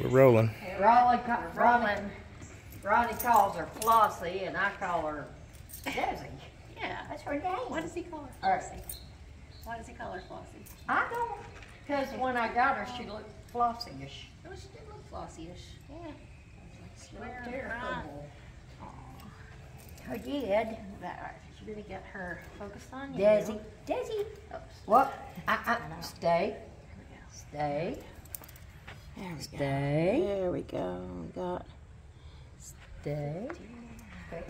We're rolling. Ronnie, ca- Ronnie, Ronnie calls her Flossie and I call her Desi. Yeah. That's her name. Why does he call her All right. Flossie? Why does he call her Flossie? I don't, cause when I got her, she looked flossy-ish. Oh, she did look flossy-ish. Yeah. She Swear looked to terrible. I did. That, all right, did you really get her focused on you? Desi, Desi, Oh, what? I, I, stay, stay, There we go. Stay, There we go. We got stay. Okay.